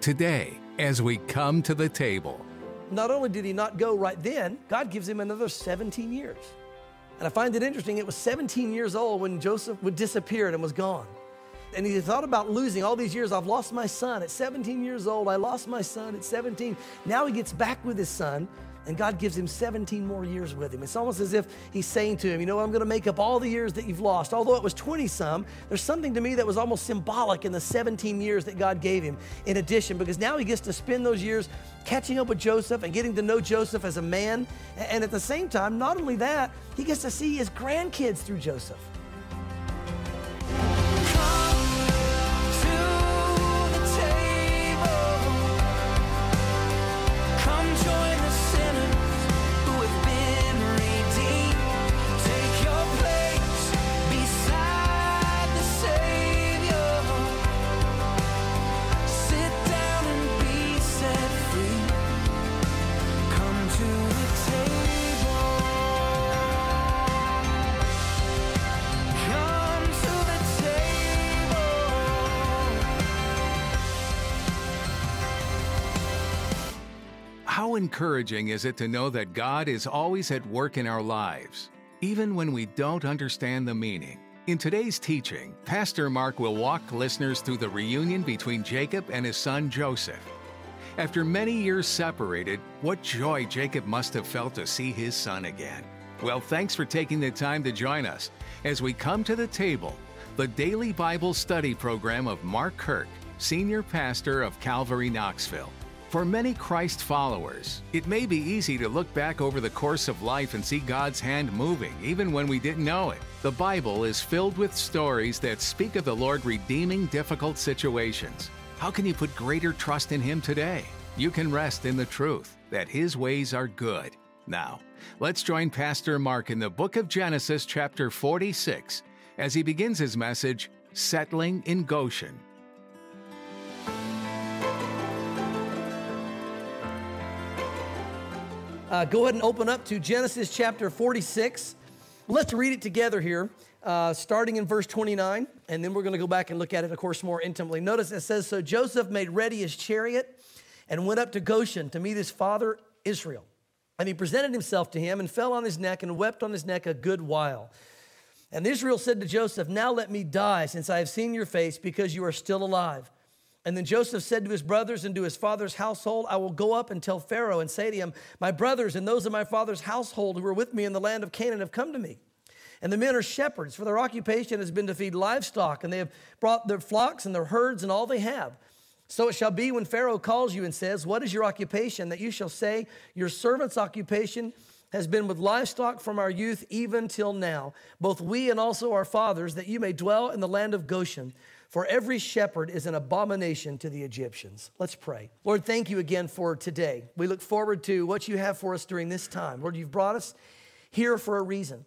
today as we come to the table. Not only did he not go right then, God gives him another 17 years. And I find it interesting, it was 17 years old when Joseph would disappeared and was gone. And he thought about losing all these years. I've lost my son at 17 years old. I lost my son at 17. Now he gets back with his son and God gives him 17 more years with him. It's almost as if he's saying to him, You know, I'm going to make up all the years that you've lost. Although it was 20 some, there's something to me that was almost symbolic in the 17 years that God gave him in addition, because now he gets to spend those years catching up with Joseph and getting to know Joseph as a man. And at the same time, not only that, he gets to see his grandkids through Joseph. How encouraging is it to know that God is always at work in our lives, even when we don't understand the meaning? In today's teaching, Pastor Mark will walk listeners through the reunion between Jacob and his son Joseph. After many years separated, what joy Jacob must have felt to see his son again. Well, thanks for taking the time to join us as we come to the table, the daily Bible study program of Mark Kirk, Senior Pastor of Calvary Knoxville. For many Christ followers, it may be easy to look back over the course of life and see God's hand moving, even when we didn't know it. The Bible is filled with stories that speak of the Lord redeeming difficult situations. How can you put greater trust in Him today? You can rest in the truth that His ways are good. Now, let's join Pastor Mark in the book of Genesis, chapter 46, as he begins his message, Settling in Goshen. Uh, go ahead and open up to Genesis chapter 46. Let's read it together here, uh, starting in verse 29, and then we're going to go back and look at it, of course, more intimately. Notice it says So Joseph made ready his chariot and went up to Goshen to meet his father Israel. And he presented himself to him and fell on his neck and wept on his neck a good while. And Israel said to Joseph, Now let me die, since I have seen your face, because you are still alive. And then Joseph said to his brothers and to his father's household, I will go up and tell Pharaoh and say to him, My brothers and those of my father's household who were with me in the land of Canaan have come to me. And the men are shepherds, for their occupation has been to feed livestock, and they have brought their flocks and their herds and all they have. So it shall be when Pharaoh calls you and says, What is your occupation? that you shall say, Your servant's occupation has been with livestock from our youth even till now, both we and also our fathers, that you may dwell in the land of Goshen. For every shepherd is an abomination to the Egyptians. Let's pray. Lord, thank you again for today. We look forward to what you have for us during this time. Lord, you've brought us here for a reason.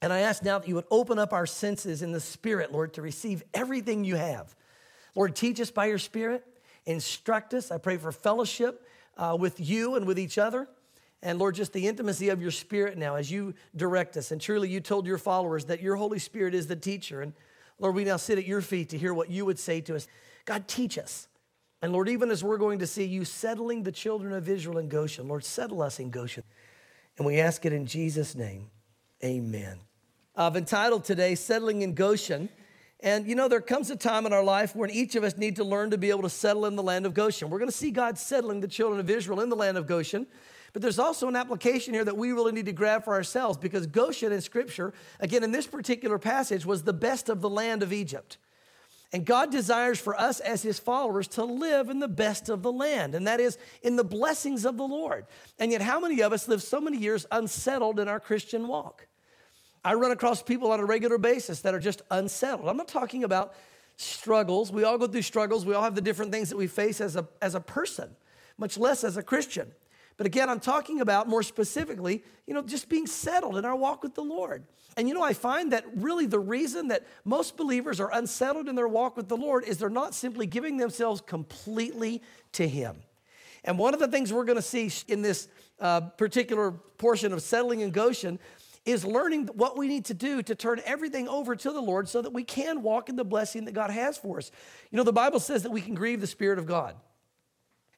And I ask now that you would open up our senses in the Spirit, Lord, to receive everything you have. Lord, teach us by your Spirit, instruct us. I pray for fellowship uh, with you and with each other. And Lord, just the intimacy of your Spirit now as you direct us. And truly, you told your followers that your Holy Spirit is the teacher. And Lord, we now sit at your feet to hear what you would say to us. God, teach us. And Lord, even as we're going to see you settling the children of Israel in Goshen, Lord, settle us in Goshen. And we ask it in Jesus' name. Amen. I've entitled today, Settling in Goshen. And you know, there comes a time in our life when each of us need to learn to be able to settle in the land of Goshen. We're going to see God settling the children of Israel in the land of Goshen. But there's also an application here that we really need to grab for ourselves because Goshen in Scripture, again, in this particular passage, was the best of the land of Egypt. And God desires for us as His followers to live in the best of the land, and that is in the blessings of the Lord. And yet, how many of us live so many years unsettled in our Christian walk? I run across people on a regular basis that are just unsettled. I'm not talking about struggles. We all go through struggles. We all have the different things that we face as a, as a person, much less as a Christian. But again, I'm talking about more specifically, you know, just being settled in our walk with the Lord. And you know, I find that really the reason that most believers are unsettled in their walk with the Lord is they're not simply giving themselves completely to Him. And one of the things we're going to see in this uh, particular portion of settling in Goshen is learning what we need to do to turn everything over to the Lord so that we can walk in the blessing that God has for us. You know, the Bible says that we can grieve the Spirit of God.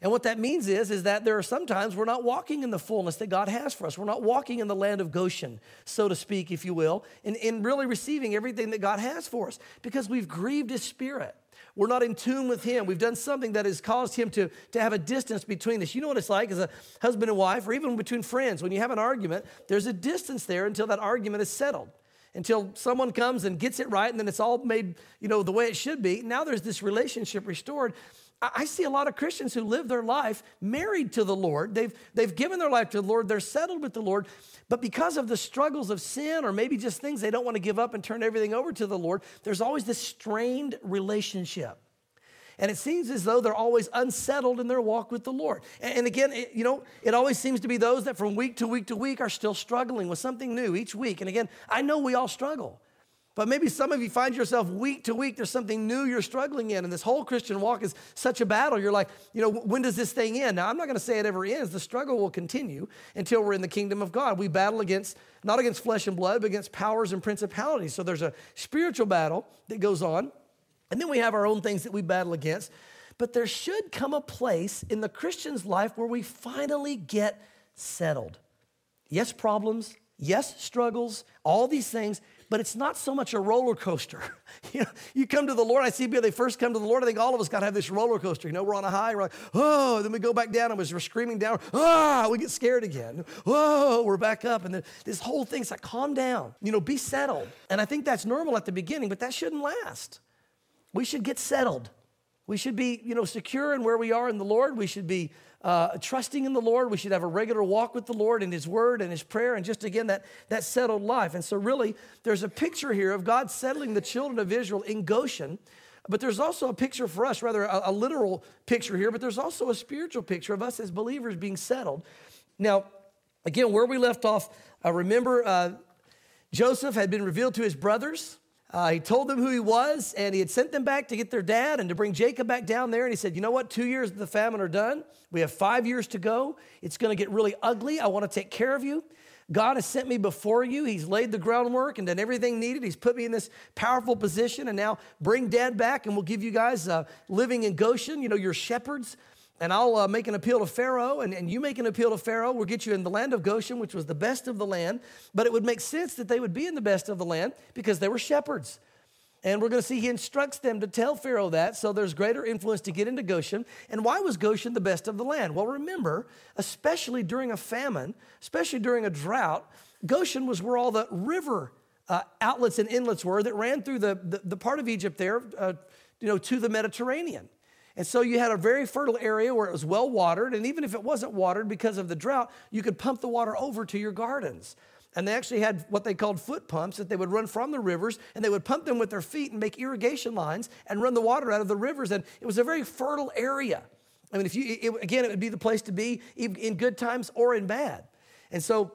And what that means is, is that there are sometimes we're not walking in the fullness that God has for us. We're not walking in the land of Goshen, so to speak, if you will, in, in really receiving everything that God has for us because we've grieved His Spirit. We're not in tune with Him. We've done something that has caused Him to, to have a distance between us. You know what it's like as a husband and wife, or even between friends. When you have an argument, there's a distance there until that argument is settled until someone comes and gets it right and then it's all made you know the way it should be now there's this relationship restored I see a lot of Christians who live their life married to the Lord. They've, they've given their life to the Lord. They're settled with the Lord. But because of the struggles of sin or maybe just things they don't want to give up and turn everything over to the Lord, there's always this strained relationship. And it seems as though they're always unsettled in their walk with the Lord. And again, it, you know, it always seems to be those that from week to week to week are still struggling with something new each week. And again, I know we all struggle. But maybe some of you find yourself week to week, there's something new you're struggling in, and this whole Christian walk is such a battle. You're like, you know, when does this thing end? Now, I'm not going to say it ever ends. The struggle will continue until we're in the kingdom of God. We battle against, not against flesh and blood, but against powers and principalities. So there's a spiritual battle that goes on, and then we have our own things that we battle against. But there should come a place in the Christian's life where we finally get settled. Yes, problems, yes, struggles, all these things, but it's not so much a roller coaster. you know, you come to the Lord, I see people, they first come to the Lord, I think all of us got to have this roller coaster. You know, we're on a high, we're like, oh, then we go back down and we're screaming down, ah, we get scared again. Whoa, we're back up. And then this whole thing's like, calm down, you know, be settled. And I think that's normal at the beginning, but that shouldn't last. We should get settled. We should be, you know, secure in where we are in the Lord. We should be uh, trusting in the Lord. We should have a regular walk with the Lord in His Word and His prayer, and just again that that settled life. And so, really, there's a picture here of God settling the children of Israel in Goshen. But there's also a picture for us, rather a, a literal picture here, but there's also a spiritual picture of us as believers being settled. Now, again, where we left off, uh, remember uh, Joseph had been revealed to his brothers. Uh, he told them who he was, and he had sent them back to get their dad and to bring Jacob back down there. And he said, You know what? Two years of the famine are done. We have five years to go. It's going to get really ugly. I want to take care of you. God has sent me before you. He's laid the groundwork and done everything needed. He's put me in this powerful position. And now bring dad back, and we'll give you guys uh, living in Goshen. You know, you're shepherds and I'll uh, make an appeal to Pharaoh, and, and you make an appeal to Pharaoh. We'll get you in the land of Goshen, which was the best of the land. But it would make sense that they would be in the best of the land because they were shepherds. And we're going to see he instructs them to tell Pharaoh that, so there's greater influence to get into Goshen. And why was Goshen the best of the land? Well, remember, especially during a famine, especially during a drought, Goshen was where all the river uh, outlets and inlets were that ran through the, the, the part of Egypt there, uh, you know, to the Mediterranean. And so you had a very fertile area where it was well watered, and even if it wasn't watered because of the drought, you could pump the water over to your gardens. And they actually had what they called foot pumps that they would run from the rivers and they would pump them with their feet and make irrigation lines and run the water out of the rivers. And it was a very fertile area. I mean, if you, it, again, it would be the place to be in good times or in bad. And so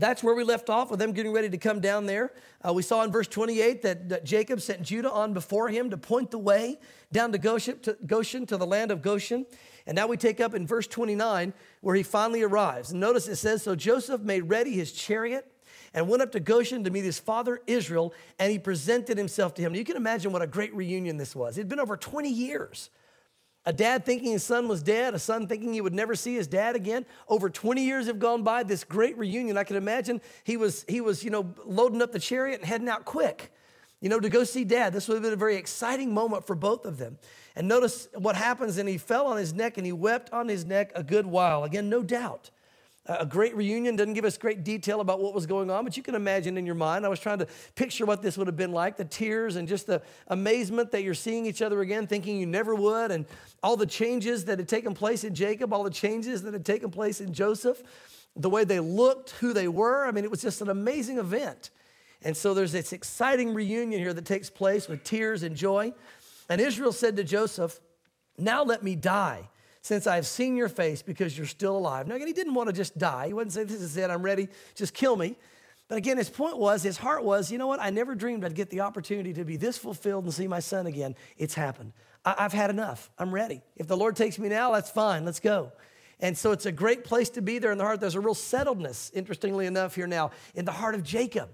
that's where we left off with them getting ready to come down there. Uh, we saw in verse 28 that, that, Jacob sent Judah on before him to point the way down to Goshen, to Goshen, to the land of Goshen. And now we take up in verse 29 where he finally arrives. And notice it says So Joseph made ready his chariot and went up to Goshen to meet his father Israel, and he presented himself to him. You can imagine what a great reunion this was. It had been over 20 years a dad thinking his son was dead, a son thinking he would never see his dad again. Over 20 years have gone by, this great reunion. I can imagine he was, he was, you know, loading up the chariot and heading out quick, you know, to go see dad. This would have been a very exciting moment for both of them. And notice what happens, and he fell on his neck and he wept on his neck a good while. Again, no doubt a great reunion doesn't give us great detail about what was going on, but you can imagine in your mind. I was trying to picture what this would have been like the tears and just the amazement that you're seeing each other again, thinking you never would, and all the changes that had taken place in Jacob, all the changes that had taken place in Joseph, the way they looked, who they were. I mean, it was just an amazing event. And so there's this exciting reunion here that takes place with tears and joy. And Israel said to Joseph, Now let me die since I've seen your face because you're still alive. Now, again, he didn't want to just die. He wouldn't say, This is it, I'm ready, just kill me. But again, his point was, his heart was, you know what? I never dreamed I'd get the opportunity to be this fulfilled and see my son again. It's happened. I- have had enough. I'm ready. If the Lord takes me now, that's fine. Let's go. And so it's a great place to be there in the heart. There's a real settledness, interestingly enough, here now in the heart of Jacob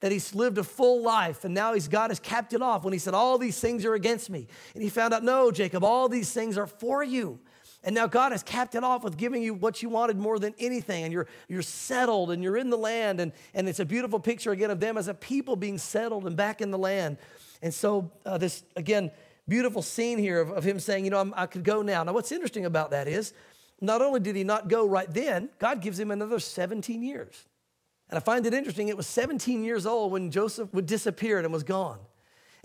that he's lived a full life and now he's God has capped it off when he said, All these things are against me. And he found out, No, Jacob, all these things are for you. And now God has capped it off with giving you what you wanted more than anything. And you're, you're settled and you're in the land. And, and it's a beautiful picture again of them as a people being settled and back in the land. And so, uh, this, again, beautiful scene here of, of him saying, You know, I'm, I could go now. Now, what's interesting about that is not only did he not go right then, God gives him another 17 years. And I find it interesting, it was 17 years old when Joseph would disappear and was gone.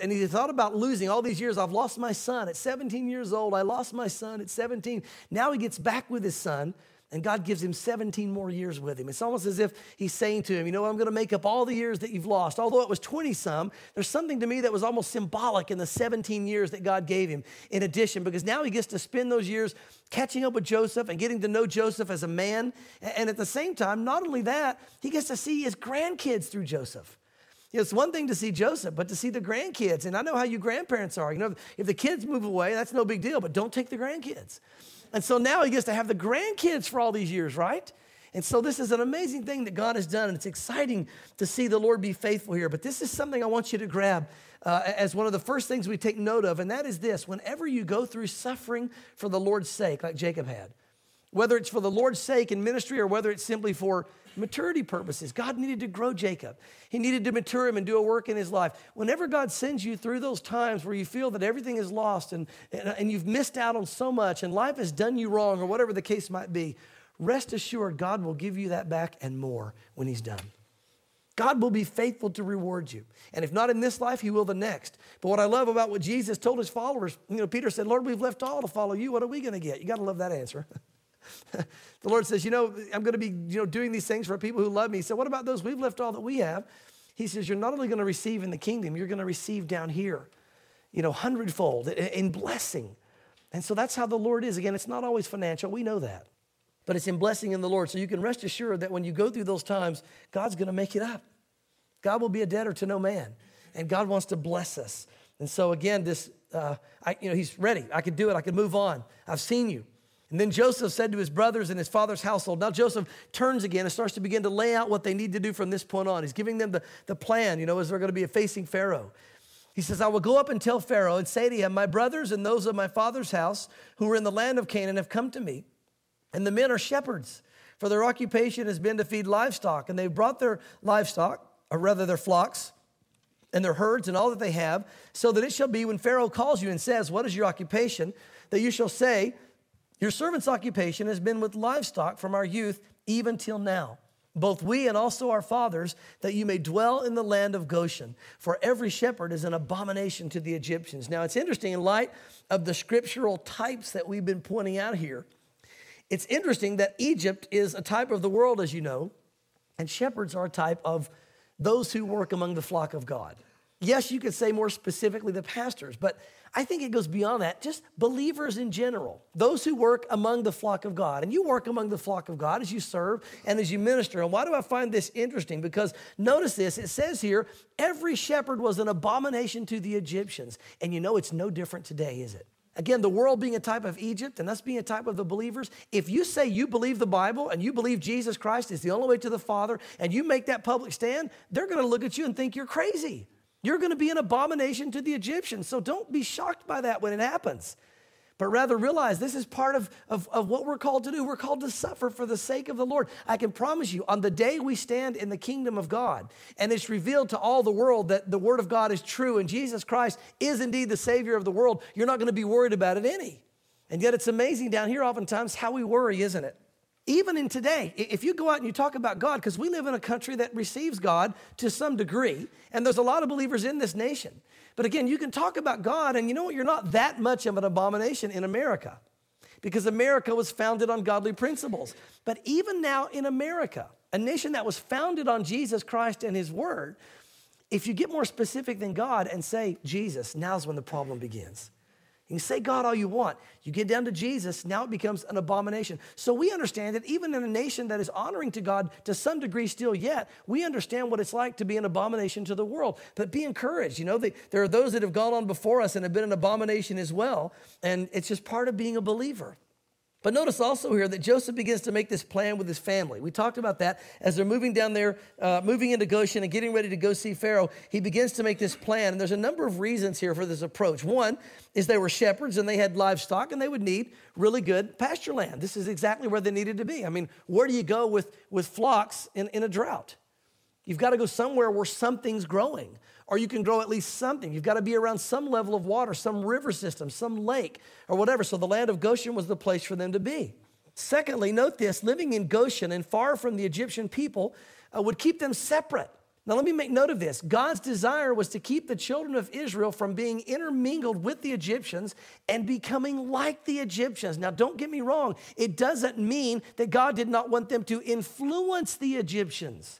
And he thought about losing all these years. I've lost my son at 17 years old. I lost my son at 17. Now he gets back with his son, and God gives him 17 more years with him. It's almost as if he's saying to him, You know, I'm going to make up all the years that you've lost. Although it was 20 some, there's something to me that was almost symbolic in the 17 years that God gave him in addition, because now he gets to spend those years catching up with Joseph and getting to know Joseph as a man. And at the same time, not only that, he gets to see his grandkids through Joseph. You know, it's one thing to see Joseph, but to see the grandkids. And I know how you grandparents are. You know, if the kids move away, that's no big deal, but don't take the grandkids. And so now he gets to have the grandkids for all these years, right? And so this is an amazing thing that God has done, and it's exciting to see the Lord be faithful here. But this is something I want you to grab uh, as one of the first things we take note of, and that is this whenever you go through suffering for the Lord's sake, like Jacob had, whether it's for the Lord's sake in ministry or whether it's simply for maturity purposes. God needed to grow Jacob. He needed to mature him and do a work in his life. Whenever God sends you through those times where you feel that everything is lost and, and, you've missed out on so much and life has done you wrong or whatever the case might be, rest assured God will give you that back and more when he's done. God will be faithful to reward you. And if not in this life, he will the next. But what I love about what Jesus told his followers, you know, Peter said, Lord, we've left all to follow you. What are we going to get? You got to love that answer. the Lord says, You know, I'm going to be you know, doing these things for people who love me. So, What about those? We've left all that we have. He says, You're not only going to receive in the kingdom, you're going to receive down here, you know, hundredfold in blessing. And so that's how the Lord is. Again, it's not always financial. We know that. But it's in blessing in the Lord. So you can rest assured that when you go through those times, God's going to make it up. God will be a debtor to no man. And God wants to bless us. And so again, this, uh, I, you know, he's ready. I could do it. I could move on. I've seen you. And then Joseph said to his brothers and his father's household, now Joseph turns again and starts to begin to lay out what they need to do from this point on. He's giving them the, the plan, you know, as they're going to be a facing Pharaoh. He says, I will go up and tell Pharaoh and say to him, My brothers and those of my father's house who are in the land of Canaan have come to me, and the men are shepherds, for their occupation has been to feed livestock. And they've brought their livestock, or rather their flocks, and their herds and all that they have, so that it shall be when Pharaoh calls you and says, What is your occupation? that you shall say, your servant's occupation has been with livestock from our youth even till now, both we and also our fathers, that you may dwell in the land of Goshen. For every shepherd is an abomination to the Egyptians. Now, it's interesting in light of the scriptural types that we've been pointing out here. It's interesting that Egypt is a type of the world, as you know, and shepherds are a type of those who work among the flock of God. Yes, you could say more specifically the pastors, but I think it goes beyond that. Just believers in general, those who work among the flock of God. And you work among the flock of God as you serve and as you minister. And why do I find this interesting? Because notice this it says here, every shepherd was an abomination to the Egyptians. And you know it's no different today, is it? Again, the world being a type of Egypt and us being a type of the believers, if you say you believe the Bible and you believe Jesus Christ is the only way to the Father and you make that public stand, they're going to look at you and think you're crazy. You're going to be an abomination to the Egyptians. So don't be shocked by that when it happens. But rather realize this is part of, of, of, what we're called to do. We're called to suffer for the sake of the Lord. I can promise you, on the day we stand in the kingdom of God and it's revealed to all the world that the word of God is true and Jesus Christ is indeed the Savior of the world, you're not going to be worried about it any. And yet it's amazing down here, oftentimes, how we worry, isn't it? Even in today, if you go out and you talk about God, because we live in a country that receives God to some degree, and there's a lot of believers in this nation. But again, you can talk about God, and you know what? You're not that much of an abomination in America because America was founded on godly principles. But even now in America, a nation that was founded on Jesus Christ and His Word, if you get more specific than God and say, Jesus, now's when the problem begins. You can say God all you want. You get down to Jesus, now it becomes an abomination. So we understand that even in a nation that is honoring to God to some degree still yet, we understand what it's like to be an abomination to the world. But be encouraged. You know, there are those that have gone on before us and have been an abomination as well. And it's just part of being a believer. But notice also here that Joseph begins to make this plan with his family. We talked about that as they're moving down there, uh, moving into Goshen and getting ready to go see Pharaoh. He begins to make this plan, and there's a number of reasons here for this approach. One is they were shepherds and they had livestock, and they would need really good pasture land. This is exactly where they needed to be. I mean, where do you go with, with flocks in, in a drought? You've got to go somewhere where something's growing or you can grow at least something. You've got to be around some level of water, some river system, some lake, or whatever. So the land of Goshen was the place for them to be. Secondly, note this living in Goshen and far from the Egyptian people uh, would keep them separate. Now, let me make note of this. God's desire was to keep the children of Israel from being intermingled with the Egyptians and becoming like the Egyptians. Now, don't get me wrong, it doesn't mean that God did not want them to influence the Egyptians.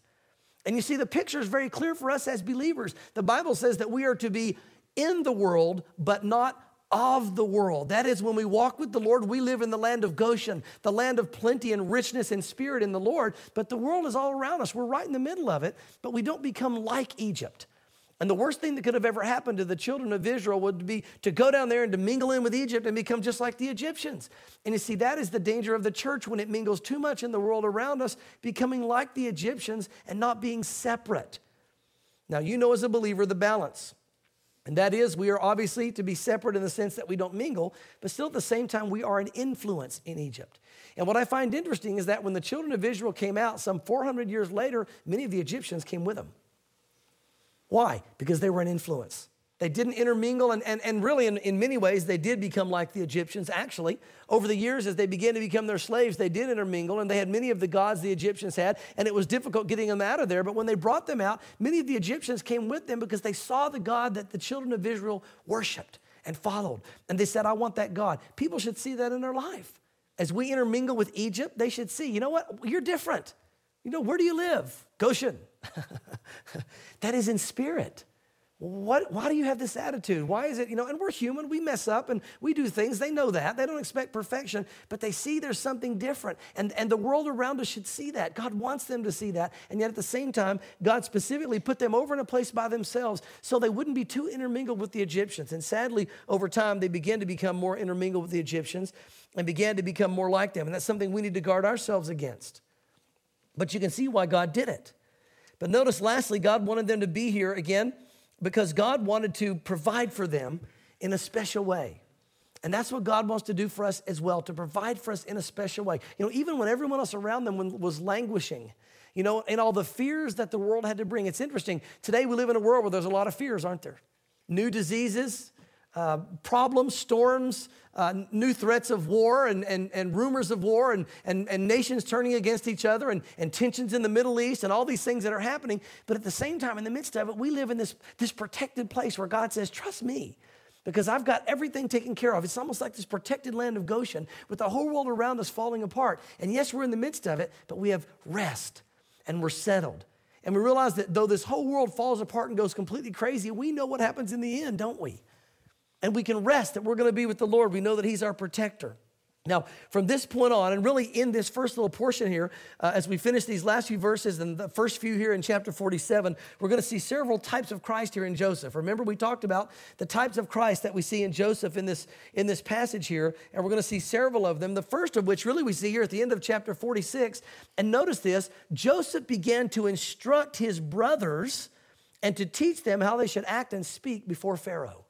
And you see, the picture is very clear for us as believers. The Bible says that we are to be in the world, but not of the world. That is, when we walk with the Lord, we live in the land of Goshen, the land of plenty and richness and spirit in the Lord. But the world is all around us. We're right in the middle of it, but we don't become like Egypt. And the worst thing that could have ever happened to the children of Israel would be to go down there and to mingle in with Egypt and become just like the Egyptians. And you see, that is the danger of the church when it mingles too much in the world around us, becoming like the Egyptians and not being separate. Now, you know as a believer the balance. And that is, we are obviously to be separate in the sense that we don't mingle, but still at the same time, we are an influence in Egypt. And what I find interesting is that when the children of Israel came out some 400 years later, many of the Egyptians came with them. Why? Because they were an influence. They didn't intermingle, and, and, and really, in, in many ways, they did become like the Egyptians. Actually, over the years, as they began to become their slaves, they did intermingle, and they had many of the gods the Egyptians had, and it was difficult getting them out of there. But when they brought them out, many of the Egyptians came with them because they saw the God that the children of Israel worshiped and followed. And they said, I want that God. People should see that in their life. As we intermingle with Egypt, they should see, you know what? You're different. You know, where do you live? Goshen. that is in spirit. What, why do you have this attitude? Why is it, you know, and we're human, we mess up and we do things. They know that. They don't expect perfection, but they see there's something different. And, and the world around us should see that. God wants them to see that. And yet at the same time, God specifically put them over in a place by themselves so they wouldn't be too intermingled with the Egyptians. And sadly, over time, they began to become more intermingled with the Egyptians and began to become more like them. And that's something we need to guard ourselves against. But you can see why God did it. But notice, lastly, God wanted them to be here again because God wanted to provide for them in a special way. And that's what God wants to do for us as well, to provide for us in a special way. You know, even when everyone else around them was languishing, you know, and all the fears that the world had to bring. It's interesting. Today we live in a world where there's a lot of fears, aren't there? New diseases, uh, problems, storms, uh, new threats of war and, and, and rumors of war and, and, and nations turning against each other and, and tensions in the Middle East and all these things that are happening. But at the same time, in the midst of it, we live in this, this protected place where God says, Trust me. Because I've got everything taken care of. It's almost like this protected land of Goshen with the whole world around us falling apart. And yes, we're in the midst of it, but we have rest and we're settled. And we realize that though this whole world falls apart and goes completely crazy, we know what happens in the end, don't we? And we can rest that we're going to be with the Lord. We know that He's our protector. Now, from this point on, and really in this first little portion here, uh, as we finish these last few verses and the first few here in chapter 47, we're going to see several types of Christ here in Joseph. Remember, we talked about the types of Christ that we see in Joseph in this, in this passage here, and we're going to see several of them. The first of which, really, we see here at the end of chapter 46. And notice this Joseph began to instruct his brothers and to teach them how they should act and speak before Pharaoh.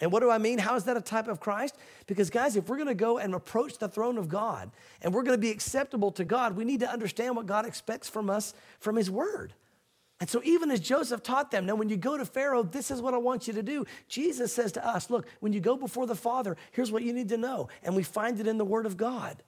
And what do I mean? How is that a type of Christ? Because, guys, if we're going to go and approach the throne of God and we're going to be acceptable to God, we need to understand what God expects from us from His Word. And so, even as Joseph taught them, now when you go to Pharaoh, this is what I want you to do. Jesus says to us, look, when you go before the Father, here's what you need to know. And we find it in the Word of God.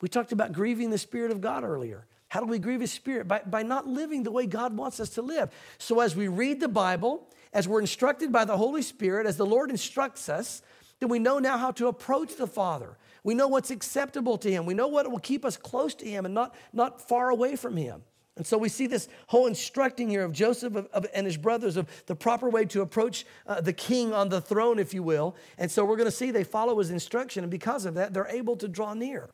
We talked about grieving the Spirit of God earlier. How do we grieve His Spirit? By, by not living the way God wants us to live. So, as we read the Bible, as we're instructed by the Holy Spirit, as the Lord instructs us, then we know now how to approach the Father. We know what's acceptable to Him. We know what will keep us close to Him and not, not far away from Him. And so we see this whole instructing here of Joseph of, of, and his brothers of the proper way to approach uh, the king on the throne, if you will. And so we're going to see they follow his instruction, and because of that, they're able to draw near.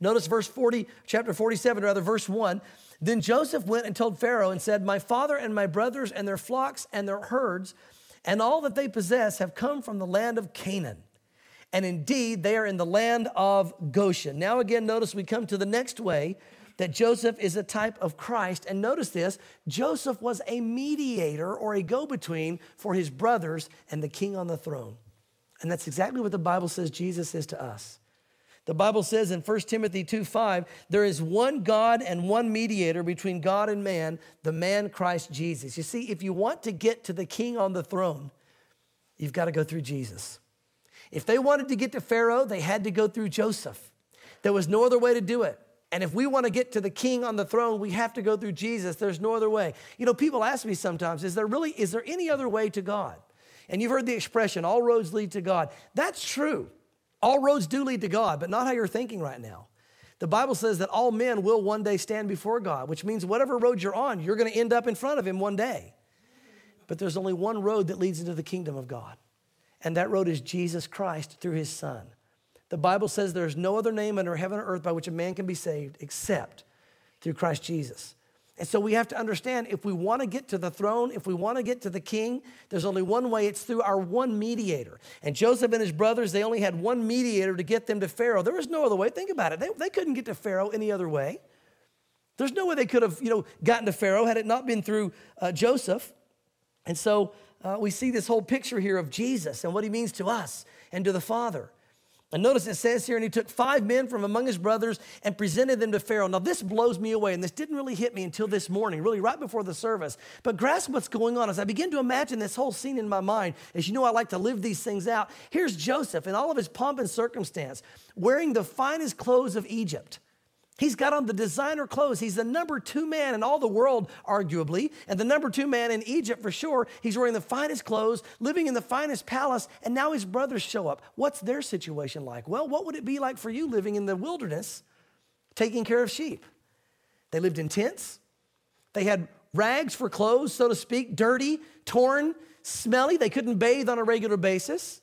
Notice verse 40, chapter 47, rather, verse 1. Then Joseph went and told Pharaoh and said, My father and my brothers and their flocks and their herds and all that they possess have come from the land of Canaan. And indeed, they are in the land of Goshen. Now, again, notice we come to the next way that Joseph is a type of Christ. And notice this Joseph was a mediator or a go between for his brothers and the king on the throne. And that's exactly what the Bible says Jesus is to us. The Bible says in 1 Timothy 2 5, there is one God and one mediator between God and man, the man Christ Jesus. You see, if you want to get to the king on the throne, you've got to go through Jesus. If they wanted to get to Pharaoh, they had to go through Joseph. There was no other way to do it. And if we want to get to the king on the throne, we have to go through Jesus. There's no other way. You know, people ask me sometimes, is there really, is there any other way to God? And you've heard the expression, all roads lead to God. That's true. All roads do lead to God, but not how you're thinking right now. The Bible says that all men will one day stand before God, which means whatever road you're on, you're going to end up in front of Him one day. But there's only one road that leads into the kingdom of God, and that road is Jesus Christ through His Son. The Bible says there's no other name under heaven or earth by which a man can be saved except through Christ Jesus. And so we have to understand if we want to get to the throne, if we want to get to the king, there's only one way it's through our one mediator. And Joseph and his brothers, they only had one mediator to get them to Pharaoh. There was no other way. Think about it. They, they couldn't get to Pharaoh any other way. There's no way they could have, you know, gotten to Pharaoh had it not been through uh, Joseph. And so uh, we see this whole picture here of Jesus and what he means to us and to the Father. And notice it says here, and he took five men from among his brothers and presented them to Pharaoh. Now, this blows me away, and this didn't really hit me until this morning, really right before the service. But grasp what's going on as I begin to imagine this whole scene in my mind. As you know, I like to live these things out. Here's Joseph in all of his pomp and circumstance, wearing the finest clothes of Egypt. He's got on the designer clothes. He's the number two man in all the world, arguably, and the number two man in Egypt for sure. He's wearing the finest clothes, living in the finest palace, and now his brothers show up. What's their situation like? Well, what would it be like for you living in the wilderness, taking care of sheep? They lived in tents, they had rags for clothes, so to speak, dirty, torn, smelly. They couldn't bathe on a regular basis.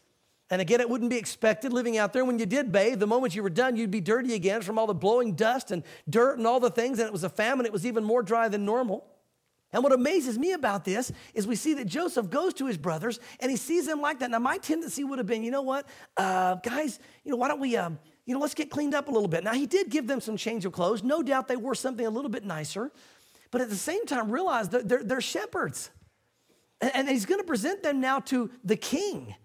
And again, it wouldn't be expected living out there. When you did bathe, the moment you were done, you'd be dirty again from all the blowing dust and dirt and all the things. And it was a famine, it was even more dry than normal. And what amazes me about this is we see that Joseph goes to his brothers and he sees them like that. Now, my tendency would have been, you know what, uh, guys, you know, why don't we, um, you know, let's get cleaned up a little bit. Now, he did give them some change of clothes. No doubt they wore something a little bit nicer. But at the same time, realize that they're, they're shepherds. And, and he's going to present them now to the king.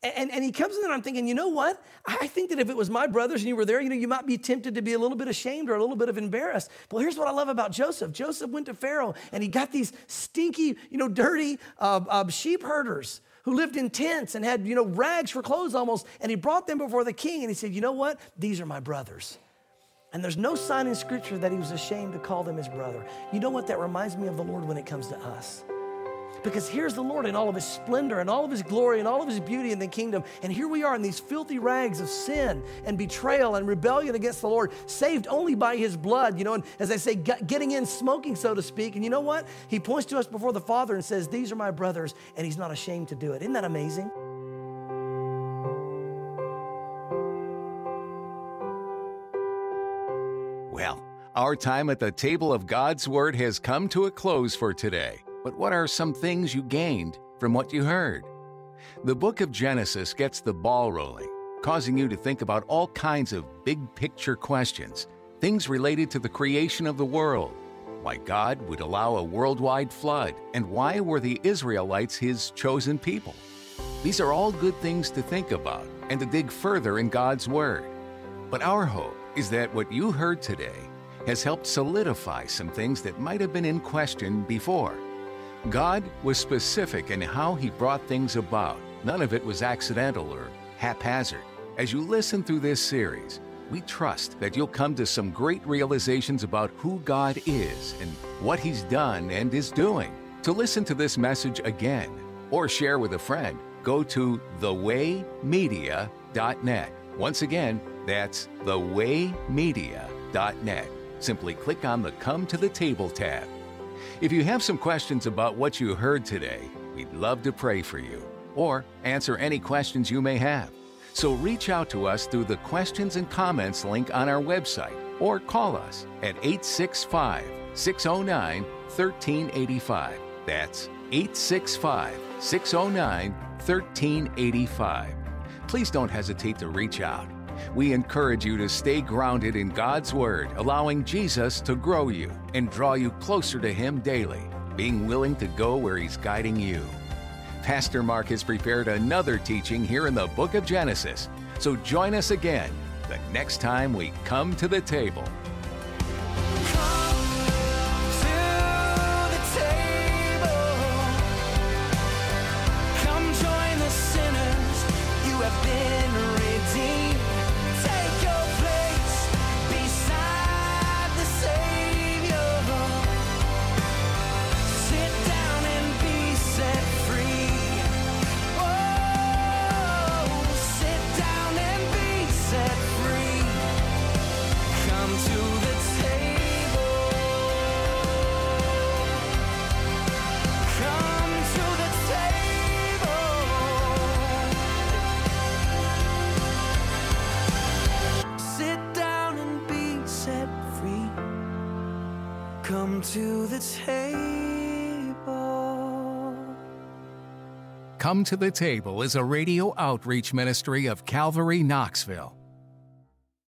And, and he comes in and I'm thinking, you know what? I think that if it was my brothers and you were there, you know, you might be tempted to be a little bit ashamed or a little bit of embarrassed. Well, here's what I love about Joseph. Joseph went to Pharaoh and he got these stinky, you know, dirty uh, uh, sheep herders who lived in tents and had, you know, rags for clothes almost. And he brought them before the king and he said, you know what? These are my brothers. And there's no sign in scripture that he was ashamed to call them his brother. You know what? That reminds me of the Lord when it comes to us. Because here's the Lord in all of his splendor and all of his glory and all of his beauty in the kingdom. And here we are in these filthy rags of sin and betrayal and rebellion against the Lord, saved only by his blood, you know, and as I say, getting in smoking, so to speak. And you know what? He points to us before the Father and says, These are my brothers, and he's not ashamed to do it. Isn't that amazing? Well, our time at the table of God's Word has come to a close for today. But what are some things you gained from what you heard? The book of Genesis gets the ball rolling, causing you to think about all kinds of big picture questions, things related to the creation of the world, why God would allow a worldwide flood, and why were the Israelites his chosen people. These are all good things to think about and to dig further in God's Word. But our hope is that what you heard today has helped solidify some things that might have been in question before. God was specific in how He brought things about. None of it was accidental or haphazard. As you listen through this series, we trust that you'll come to some great realizations about who God is and what He's done and is doing. To listen to this message again or share with a friend, go to thewaymedia.net. Once again, that's thewaymedia.net. Simply click on the Come to the Table tab. If you have some questions about what you heard today, we'd love to pray for you or answer any questions you may have. So reach out to us through the questions and comments link on our website or call us at 865 609 1385. That's 865 609 1385. please don't hesitate to reach out. We encourage you to stay grounded in God's Word, allowing Jesus to grow you and draw you closer to Him daily, being willing to go where He's guiding you. Pastor Mark has prepared another teaching here in the book of Genesis, so join us again the next time we come to the table. Come to the Table is a radio outreach ministry of Calvary Knoxville.